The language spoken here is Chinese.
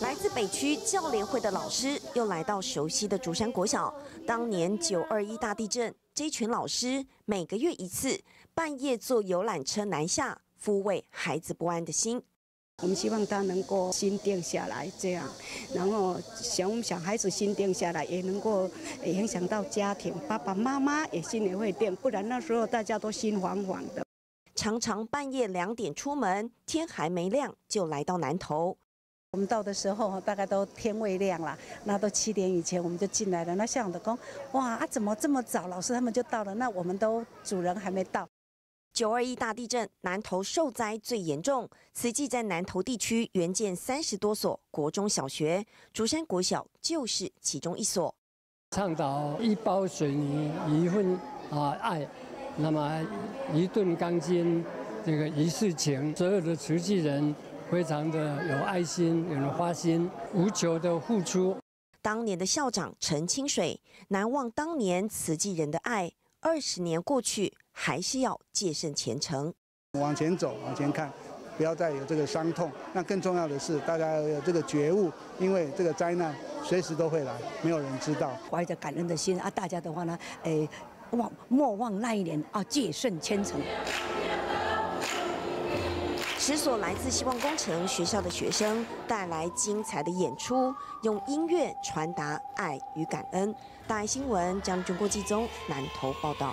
来自北区教联会的老师又来到熟悉的竹山国小。当年九二一大地震，这群老师每个月一次，半夜坐游览车南下，抚慰孩子不安的心。我们希望他能够心定下来，这样，然后想我们小孩子心定下来，也能够影响到家庭，爸爸妈妈也心里会定，不然那时候大家都心惶惶的。常常半夜两点出门，天还没亮就来到南头。我们到的时候大概都天未亮了，那都七点以前我们就进来了。那校长的工，哇啊，怎么这么早？老师他们就到了，那我们都主人还没到。九二一大地震，南投受灾最严重。此际在南投地区援建三十多所国中小学，竹山国小就是其中一所。倡导一包水泥一份啊爱，那么一顿钢筋，这个一世情，所有的慈济人。非常的有爱心，有人花心，无求的付出。当年的校长陈清水难忘当年慈济人的爱，二十年过去，还是要戒慎前程，往前走，往前看，不要再有这个伤痛。那更重要的是，大家要有这个觉悟，因为这个灾难随时都会来，没有人知道。怀着感恩的心啊，大家的话呢，哎，忘莫忘那一年啊，戒慎虔诚。十所来自希望工程学校的学生带来精彩的演出，用音乐传达爱与感恩。大爱新闻将中国集中南投报道。